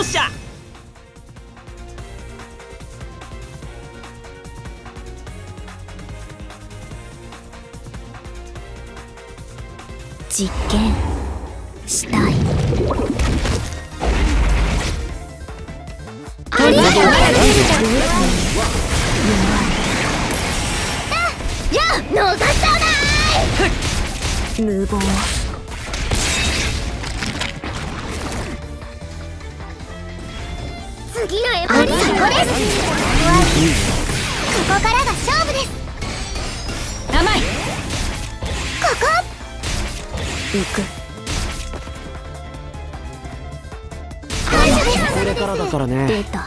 よっしゃ。実験したい。ありがとう。じゃあ逃さない。無謀こからが勝負です。甘い。ここ。行く。これからだからね。出た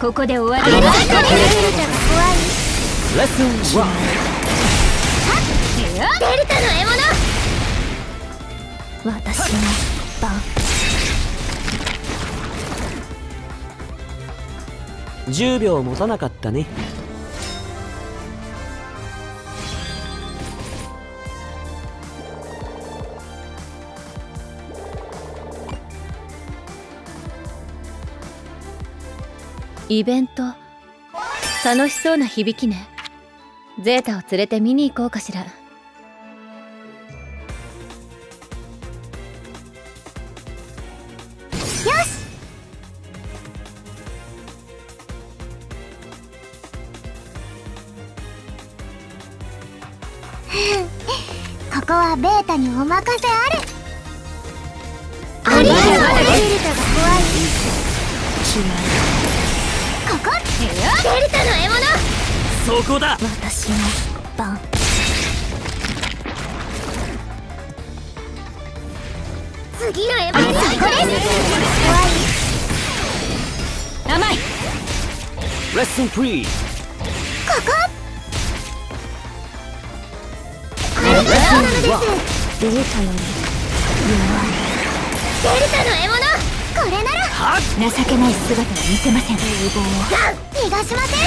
ここで終わり。レッスン1デルタの獲物。私の番10秒持たなかったね。イベント。楽しそうな響きね。ゼータを連れて見に行こうかしら。ここはベータにお任せあれ。ありがとう。デルタが。怖いここデルタの獲物そこだ。私の番次の獲物ここです怖い甘いレッスン3ここですデルタより弱いデルタの獲物これなら情けない姿は見せませんガン逃がしません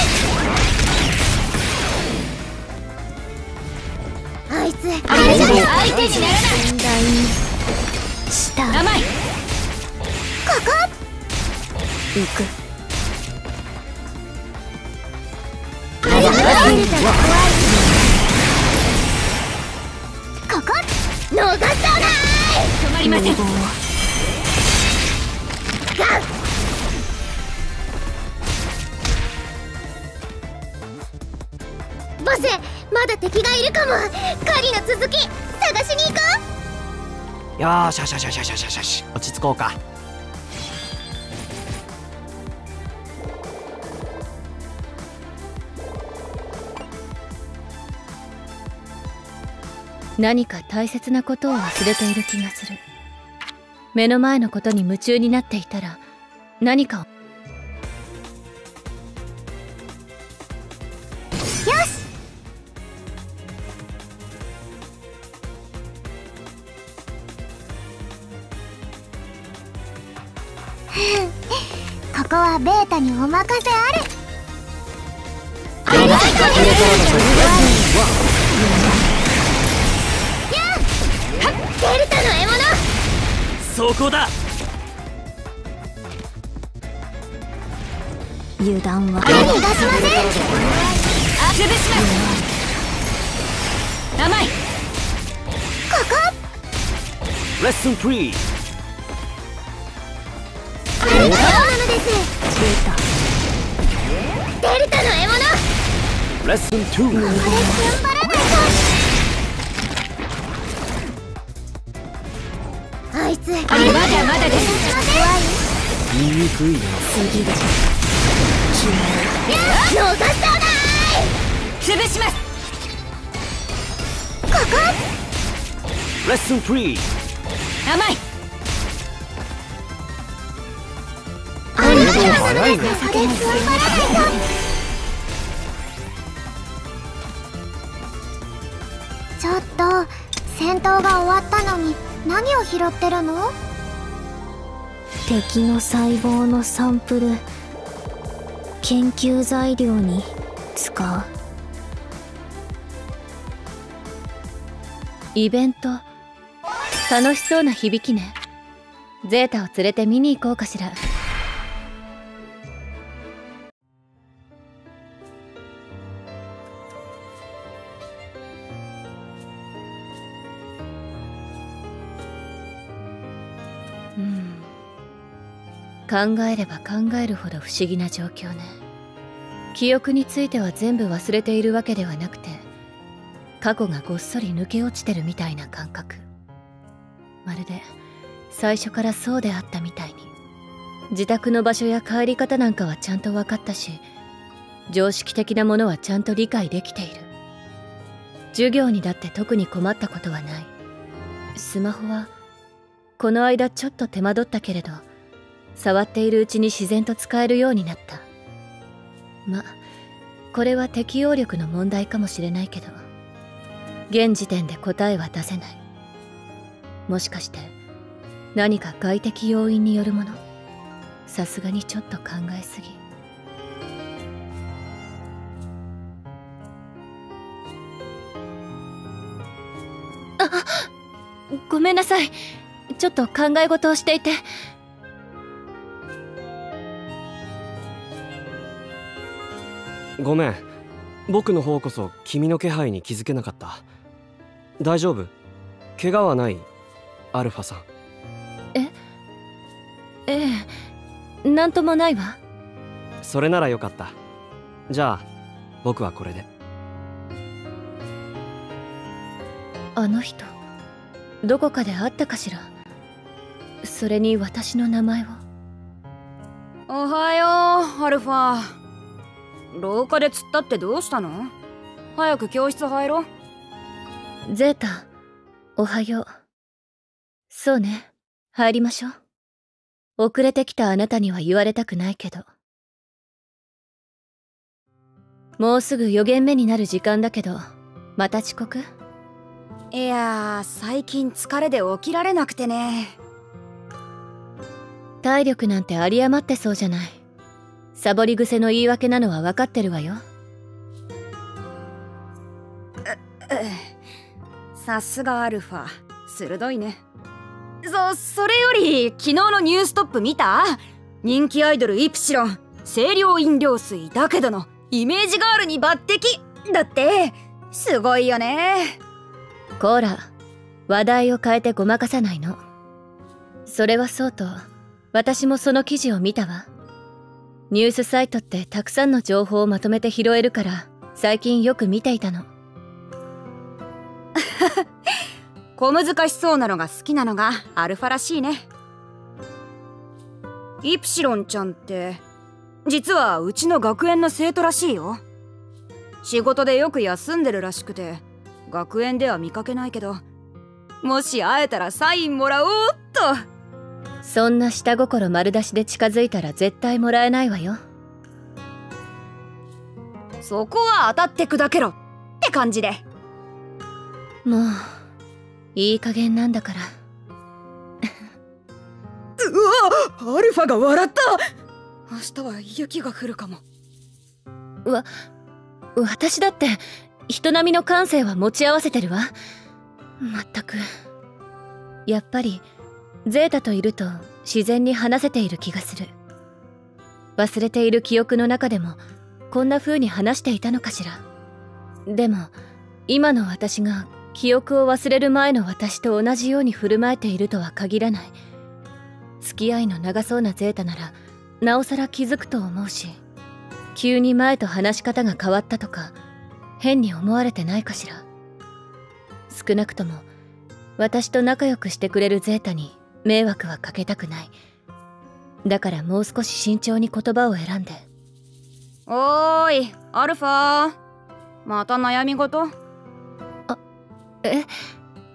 あいつあれじゃ相手にならない問題にしたこ甘いこ行くありがとうデルタが怖いまりません。ガンボスまだ敵がいるかも。狩りの続き探しに行こよーしよしよしよしよしよしよし落ち着こうか。何か大切なことを忘れている気がする目の前のことに夢中になっていたら何かを。よし！ここはベータにお任せあれ。ありがとう物そこだ。油断は。逃がしません。潰します。甘いここ。レッスン3ありがとうなのですデルタの獲物。レッスン2これ踏ん張らないとまだです言いにくいな次でしょ逃さない潰しますここレッスン3甘いありがとう早いねここで踏ん張らないとちょっと戦闘が終わったのに何を拾ってるの？敵の細胞のサンプル研究材料に使う。イベント。楽しそうな響きね。ゼータを連れて見に行こうかしら。考えれば考えるほど不思議な状況ね。記憶については全部忘れているわけではなくて過去がごっそり抜け落ちてるみたいな感覚。まるで最初からそうであったみたいに自宅の場所や帰り方なんかはちゃんと分かったし常識的なものはちゃんと理解できている。授業にだって特に困ったことはない。スマホはこの間ちょっと手間取ったけれど触っているうちに自然と使えるようになった。まこれは適応力の問題かもしれないけど現時点で答えは出せない。もしかして何か外的要因によるもの？さすがにちょっと考えすぎ。あごめんなさい。ちょっと考え事をしていて。ごめん。僕の方こそ君の気配に気づけなかった。大丈夫？怪我はない？アルファさん。え？ええ。なんともないわ。それならよかった。じゃあ僕はこれで。あの人どこかで会ったかしら？それに私の名前を。おはようアルファ廊下で釣ったってどうしたの？早く教室入ろう。ゼータおはよう。そうね。入りましょう。遅れてきたあなたには言われたくないけど。もうすぐ4限目になる時間だけどまた遅刻？いやー最近疲れで起きられなくてね。体力なんて有り余ってそうじゃないサボり癖の言い訳なのは分かってるわよ。さすがアルファ。鋭いね。そそれより昨日のニューストップ見た？人気アイドルイプシロン。清涼飲料水だけどのイメージガールに抜擢？だってすごいよね。コーラ話題を変えてごまかさないの。それはそうと私もその記事を見たわニュースサイトってたくさんの情報をまとめて拾えるから最近よく見ていたの。小難しそうなのが好きなのがアルファらしいね。イプシロンちゃんって実はうちの学園の生徒らしいよ。仕事でよく休んでるらしくて学園では見かけないけどもし会えたらサインもらおうっと。そんな下心丸出しで近づいたら絶対もらえないわよ。そこは当たって砕けろって感じで。もういい加減なんだから。うわアルファが笑った。明日は雪が降るかも。わ私だって人並みの感性は持ち合わせてるわ。まったく。やっぱりゼータといると自然に話せている気がする。忘れている記憶の中でもこんな風に話していたのかしら。でも今の私が記憶を忘れる前の私と同じように振る舞えているとは限らない。付き合いの長そうなゼータならなおさら気づくと思うし急に前と話し方が変わったとか変に思われてないかしら。少なくとも私と仲良くしてくれるゼータに迷惑はかけたくない。だからもう少し慎重に言葉を選んで。おーいアルファ。また悩み事？え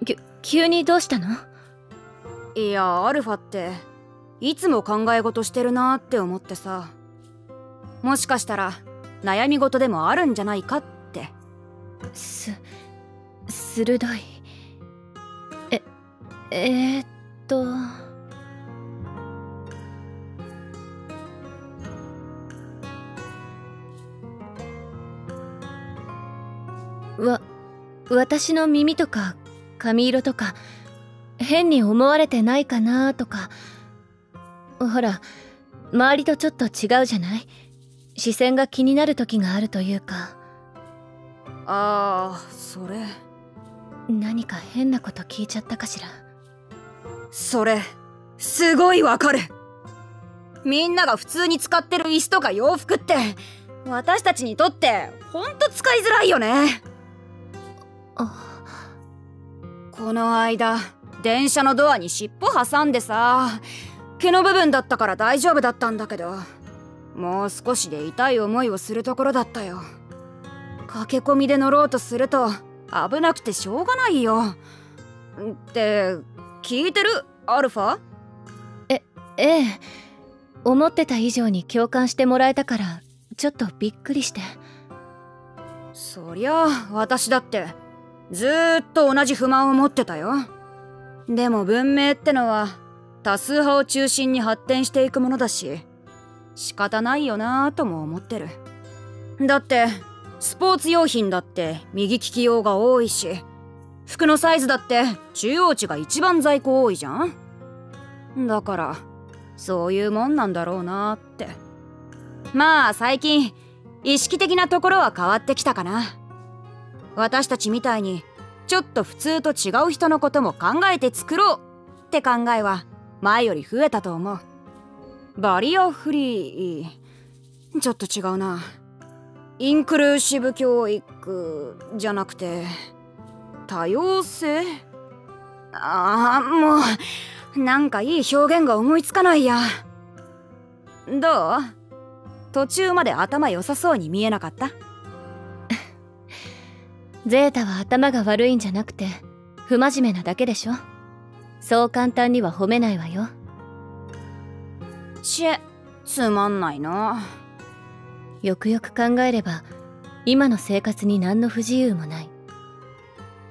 き急にどうしたの？いやアルファっていつも考え事してるなって思ってさ。もしかしたら悩み事でもあるんじゃないかって。す鋭い。ええー、っと。わ私の耳とか髪色とか変に思われてないかなとか。ほら周りとちょっと違うじゃない？視線が気になる時があるというか。ああそれ。何か変なこと聞いちゃったかしら？それすごいわかる。みんなが普通に使ってる椅子とか洋服って私たちにとってほんと使いづらいよね。この間電車のドアに尻尾挟んでさ毛の部分だったから大丈夫だったんだけどもう少しで痛い思いをするところだったよ。駆け込みで乗ろうとすると危なくてしょうがないよ。って聞いてる？アルファ？えええ。思ってた以上に共感してもらえたからちょっとびっくりして。そりゃあ私だってずーっと同じ不満を持ってたよ。でも文明ってのは多数派を中心に発展していくものだし仕方ないよなぁとも思ってる。だってスポーツ用品だって右利き用が多いし服のサイズだって中央値が一番在庫多いじゃん。だからそういうもんなんだろうなって。まあ最近意識的なところは変わってきたかな。私たちみたいにちょっと普通と違う人のことも考えて作ろうって考えは前より増えたと思う。バリアフリー。ちょっと違うな。インクルーシブ教育じゃなくて。多様性？ああもうなんかいい表現が思いつかないや。どう？途中まで頭良さそうに見えなかった？ゼータは頭が悪いんじゃなくて不真面目なだけでしょ？そう簡単には褒めないわよ。ちえつまんないな。よくよく考えれば今の生活に何の不自由もない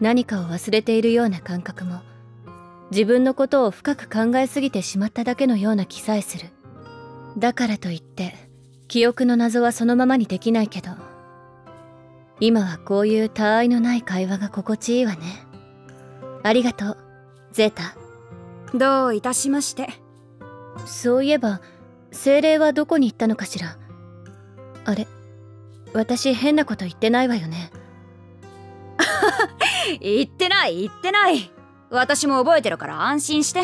何かを忘れているような感覚も自分のことを深く考えすぎてしまっただけのような気さえする。だからといって記憶の謎はそのままにできないけど今はこういう他愛のない会話が心地いいわね。ありがとうゼータ。どういたしまして。そういえば精霊はどこに行ったのかしら。あれ私変なこと言ってないわよね 言ってない言ってない。私も覚えてるから安心して。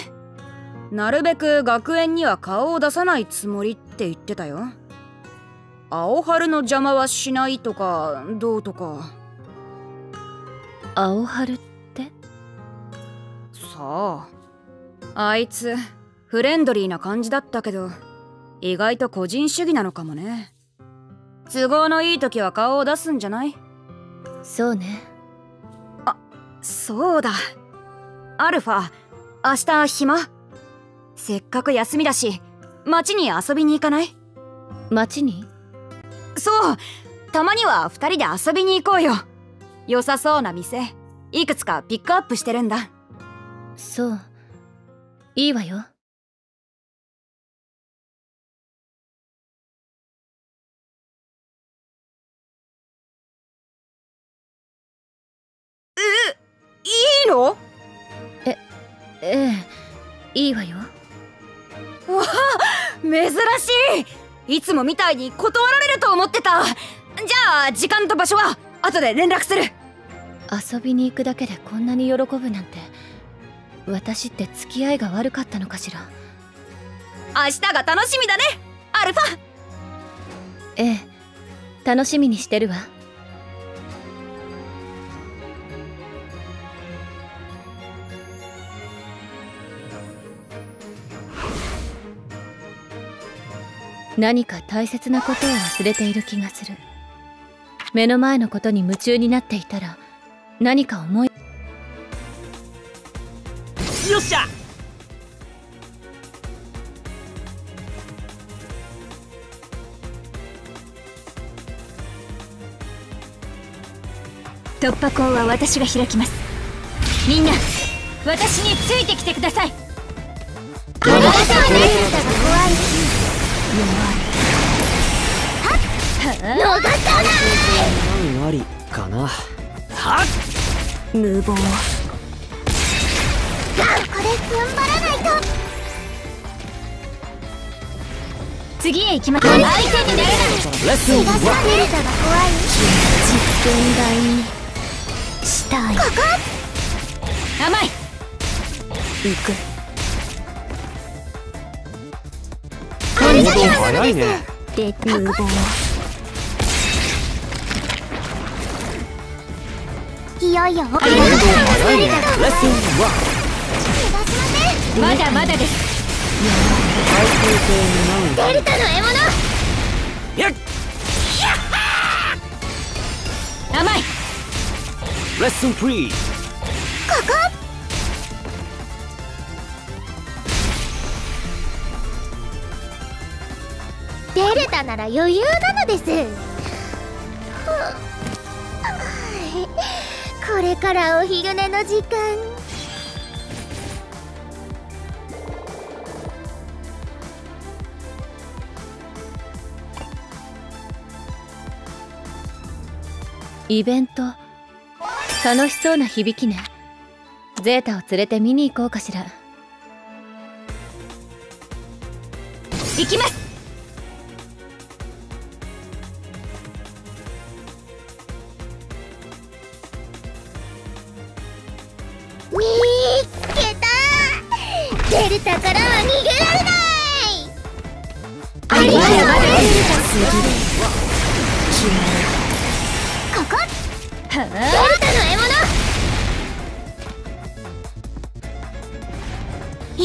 なるべく学園には顔を出さないつもりって言ってたよ。青春の邪魔はしないとかどうとか。青春って？さああいつフレンドリーな感じだったけど意外と個人主義なのかもね。都合のいい時は顔を出すんじゃない？そうねそうだ。アルファ明日暇？せっかく休みだし街に遊びに行かない？街に？そう。たまには2人で遊びに行こうよ。良さそうな店いくつかピックアップしてるんだ。そう。いいわよのええいいわよ。わあ珍しい。いつもみたいに断られると思ってた。じゃあ時間と場所は後で連絡する。遊びに行くだけでこんなに喜ぶなんて。私って付き合いが悪かったのかしら。明日が楽しみだねアルファ。ええ楽しみにしてるわ何か大切なことを忘れている気がする。目の前のことに夢中になっていたら何か思いよっしゃ！突破口は私が開きます。みんな私についてきてください。ありがとうねが怖い逃さない何ありかなはっ無謀これ踏ん張らないと次へ行きましょう相手にならないレッスン1デルタが怖い。実験台にしたいここ甘い行く行動早いねで無謀いよいよ。行動早いねレッスン1まだまだですデルタの獲物やっ甘いレッスン3デルタなら余裕なのですこれからお昼寝の時間。イベント。楽しそうな響きね。ゼータを連れて見に行こうかしら。行きます。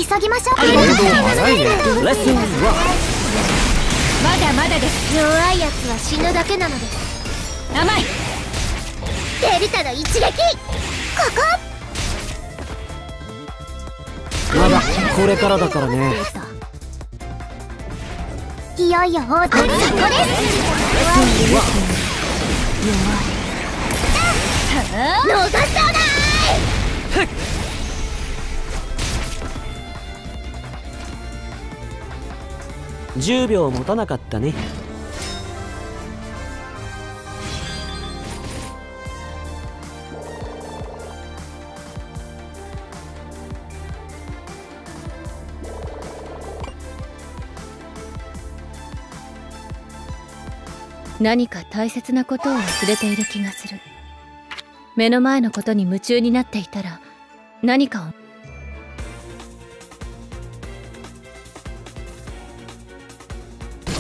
急ぎましょう行動早い。ねレッスン1まだまだです弱い。やつは死ぬだけなのです甘い。デルタの一撃ここまだこれからだからねい。よ。い。よ。王そこです弱い。逃さな10秒持たなかったね。何か大切なことを忘れている気がする。目の前のことに夢中になっていたら何かを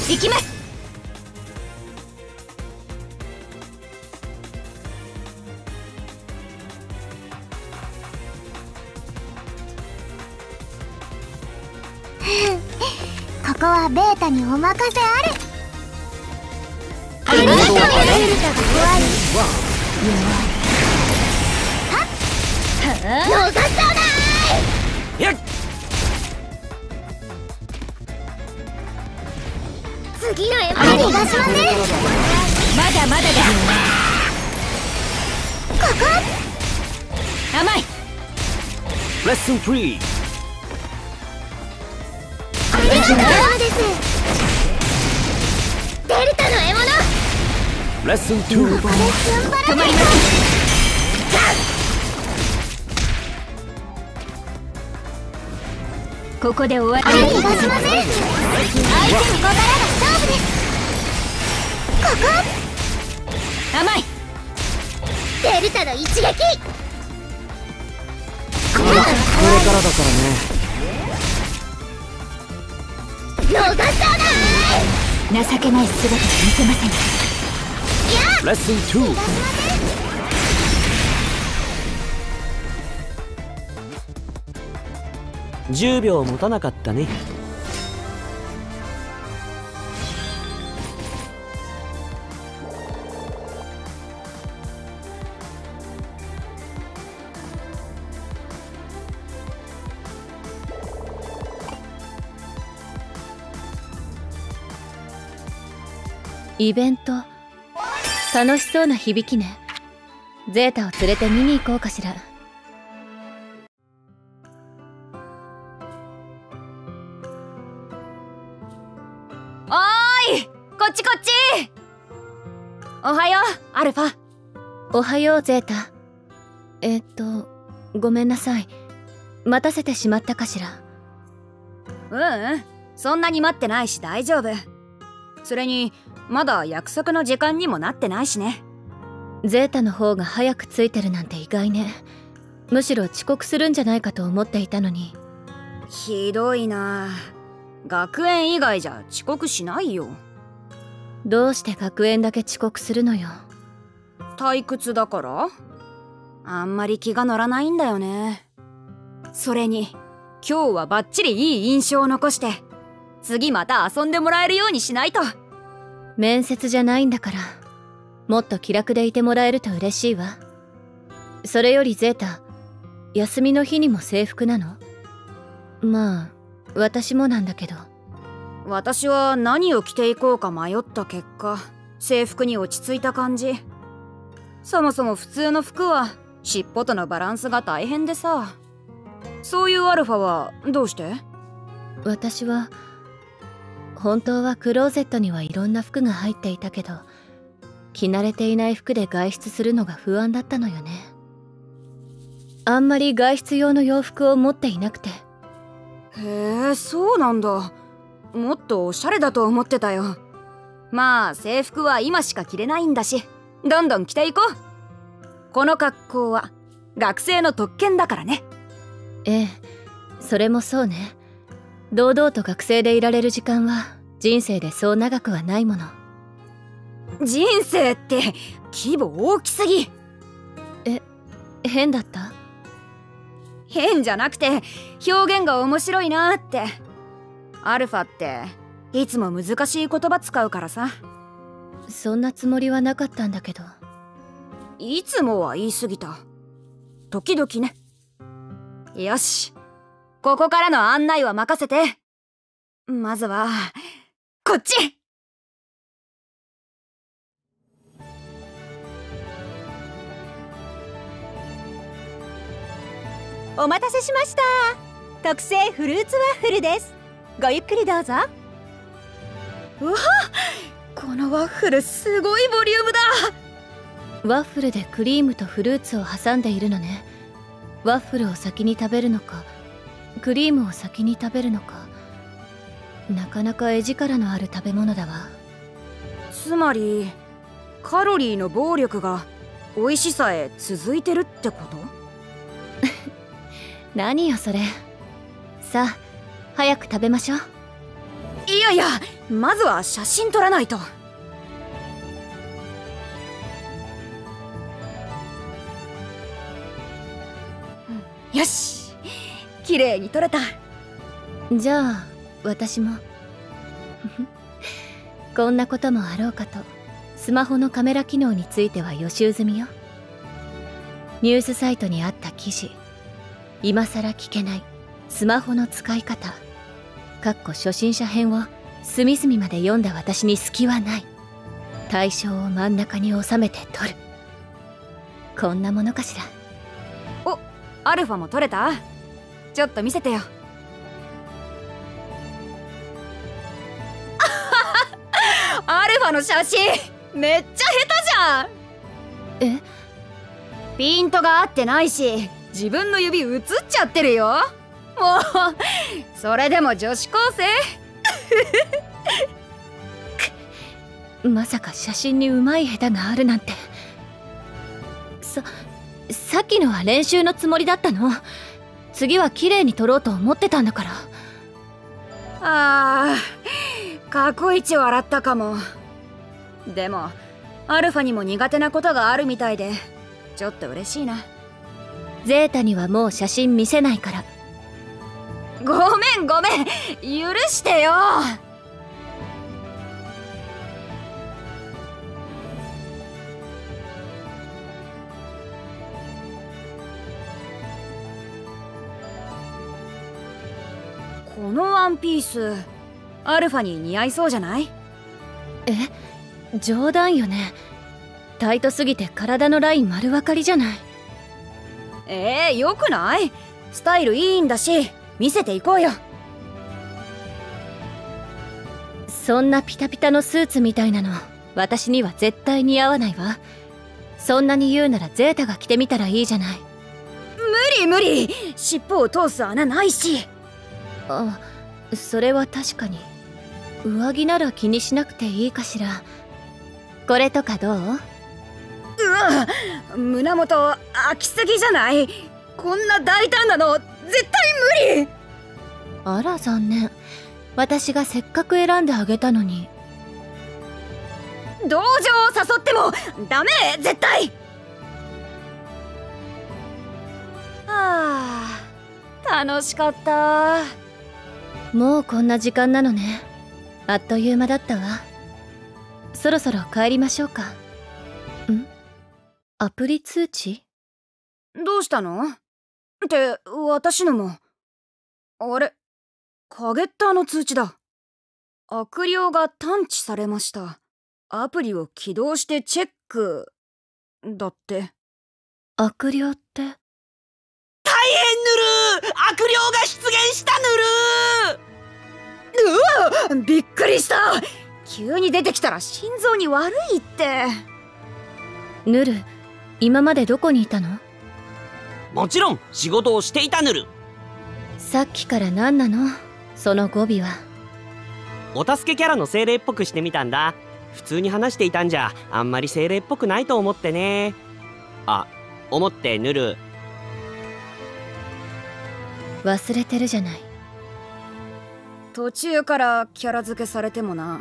行きます。ここはベータにお任せあれ。ありがとうデルタが怖い逃さない次の獲物逃がしませんまだまだですここ甘い。レッスン3ありがとうですデルタの獲物レッスン2止まりますここで終わり相手にここからが勝負です。ここ甘い。デルタの一撃。これからだからね逃さない情けない姿は見せませんレッスン10秒持たなかったね。イベント。楽しそうな響きね。ゼータを連れて見に行こうかしら。おはようアルファ。おはようゼータ。えーっとごめんなさい。待たせてしまったかしら。ううん。そんなに待ってないし大丈夫。それにまだ約束の時間にもなってないしね。ゼータの方が早く着いてるなんて意外ね。むしろ遅刻するんじゃないかと思っていたのに。ひどいな。学園以外じゃ遅刻しないよどうして学園だけ遅刻するのよ。退屈だから？あんまり気が乗らないんだよね。それに今日はバッチリいい印象を残して次また遊んでもらえるようにしないと。面接じゃないんだからもっと気楽でいてもらえると嬉しいわ。それよりゼータ休みの日にも制服なの？まあ私もなんだけど私は何を着ていこうか迷った結果制服に落ち着いた感じ。そもそも普通の服は尻尾とのバランスが大変でさ。そういうアルファはどうして？私は本当はクローゼットにはいろんな服が入っていたけど着慣れていない服で外出するのが不安だったのよね。あんまり外出用の洋服を持っていなくて。へえそうなんだもっとおしゃれだと思ってたよ。まあ制服は今しか着れないんだし。どんどん着ていこう。この格好は学生の特権だからね。ええそれもそうね。堂々と学生でいられる時間は人生でそう長くはないもの。人生って規模大きすぎ。え変だった？変じゃなくて表現が面白いなってアルファっていつも難しい言葉使うからさ。そんなつもりはなかったんだけど。いつもは言い過ぎた。時々ね。よし。ここからの案内は任せて。まずはこっち。お待たせしました。特製フルーツワッフルですごゆっくりどうぞ。うわこのワッフルすごいボリュームだ。ワッフルでクリームとフルーツを挟んでいるのね。ワッフルを先に食べるのかクリームを先に食べるのか。なかなか絵力のある食べ物だわ。つまりカロリーの暴力が美味しさへ続いてるってこと？何よそれ。さあ早く食べましょう。いやいやまずは写真撮らないと。よし。綺麗に撮れた。じゃあ私も。こんなこともあろうかとスマホのカメラ機能については予習済みよ。ニュースサイトにあった記事今さら聞けないスマホの使い方かっこ初心者編を隅々まで読んだ私に隙はない。対象を真ん中に収めて撮る。こんなものかしら。おアルファも撮れた？ちょっと見せてよ。アルファの写真めっちゃ下手じゃん！え？ピントが合ってないし自分の指映っちゃってるよもうそれでも女子高生？まさか写真に上手い下手があるなんて。ささっきのは練習のつもりだったの？次は綺麗に撮ろうと思ってたんだから。あー過去一笑ったかも。でもアルファにも苦手なことがあるみたいでちょっと嬉しいな。ゼータにはもう写真見せないからごめんごめん許してよ。このワンピースアルファに似合いそうじゃない？え冗談よね。タイトすぎて体のライン丸分かりじゃない？えー、よくない？スタイルいいんだし見せていこうよ。そんなピタピタのスーツみたいなの私には絶対似合わないわ。そんなに言うならゼータが着てみたらいいじゃない。無理無理。尻尾を通す穴ないし。あそれは確かに。上着なら気にしなくていいかしら。これとかどう？うわ胸元開きすぎじゃない？こんな大胆なの絶対無理。あら残念。私がせっかく選んであげたのに。同情を誘ってもダメ！絶対！はあ楽しかった。もうこんな時間なのね。あっという間だったわ。そろそろ帰りましょうか。ん？アプリ通知？どうしたの？って私のも。あれ？カゲッターの通知だ。悪霊が探知されました。アプリを起動してチェック。だって。悪霊って？大変ぬる悪霊が出現したぬるうわ！びっくりした！急に出てきたら心臓に悪いって。ヌル今までどこにいたの？もちろん仕事をしていたぬる。さっきから何なの？その語尾は。お助けキャラの精霊っぽくしてみたんだ。普通に話していたんじゃあんまり精霊っぽくないと思ってね。あ思ってぬる。忘れてるじゃない。途中からキャラ付けされてもな。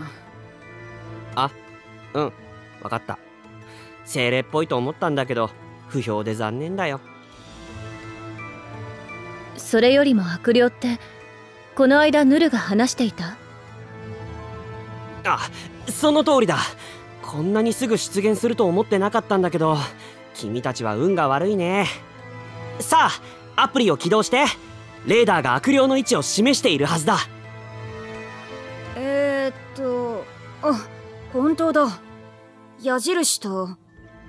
うんわかった。精霊っぽいと思ったんだけど不評で残念だよそれよりも悪霊ってこの間ヌルが話していた？あその通りだ。こんなにすぐ出現すると思ってなかったんだけど君たちは運が悪いね。さあアプリを起動して。レーダーが悪霊の位置を示しているはずだ。えー、っとあ本当だ。矢印と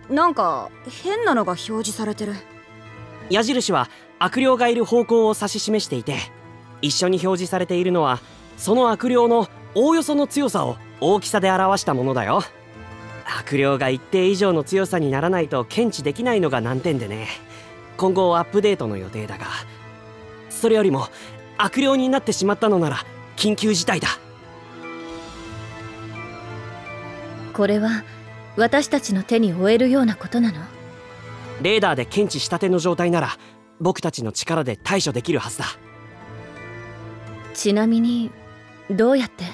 なんか変なのが表示されてる矢印は悪霊がいる方向を指し示していて一緒に表示されているのはその悪霊のおおよその強さを大きさで表したものだよ。悪霊が一定以上の強さにならないと検知できないのが難点でね。今後アップデートの予定だがそれよりも悪霊になってしまったのなら緊急事態だ。これは私たちの手に負えるようなことなの？レーダーで検知したての状態なら僕たちの力で対処できるはずだ。ちなみにどうやって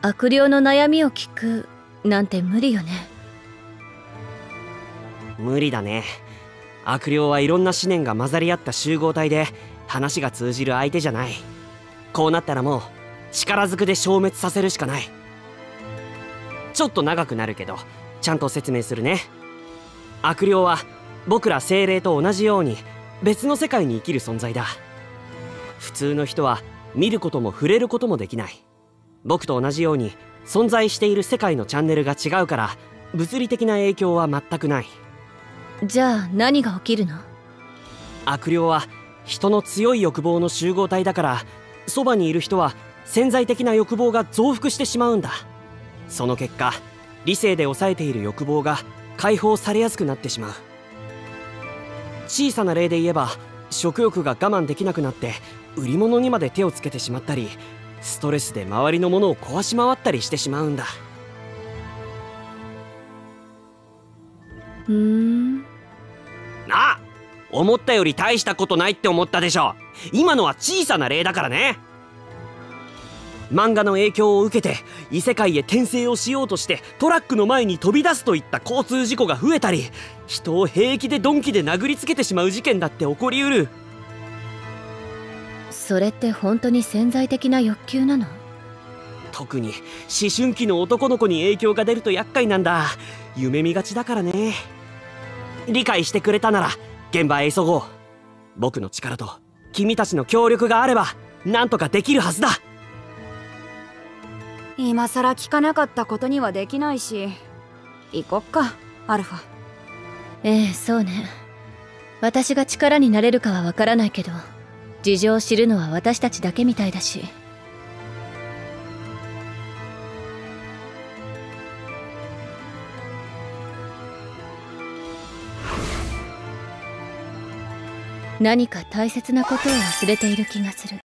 悪霊の悩みを聞くなんて無理よね。無理だね。悪霊はいろんな思念が混ざり合った集合体で話が通じる相手じゃない。こうなったらもう力ずくで消滅させるしかない。ちょっと長くなるけどちゃんと説明するね悪霊は僕ら精霊と同じように別の世界に生きる存在だ。普通の人は見ることも触れることもできない。僕と同じように存在している世界のチャンネルが違うから物理的な影響は全くない。じゃあ何が起きるの？悪霊は人の強い欲望の集合体だからそばにいる人は潜在的な欲望が増幅してしまうんだ。その結果理性で抑えている欲望が解放されやすくなってしまう。小さな例で言えば食欲が我慢できなくなって売り物にまで手をつけてしまったりストレスで周りのものを壊し回ったりしてしまうんだ。うーん。なあ思ったより大したことないって思ったでしょ今のは小さな例だからね漫画の影響を受けて異世界へ転生をしようとしてトラックの前に飛び出すといった交通事故が増えたり人を平気で鈍器で殴りつけてしまう事件だって起こりうる。それって本当に潜在的な欲求なの？特に思春期の男の子に影響が出ると厄介なんだ。夢見がちだからね。理解してくれたなら現場へ急ごう。僕の力と君たちの協力があればなんとかできるはずだ今さら聞かなかったことにはできないし。行こっかアルファ。ええそうね。私が力になれるかはわからないけど事情を知るのは私たちだけみたいだし。何か大切なことを忘れている気がする。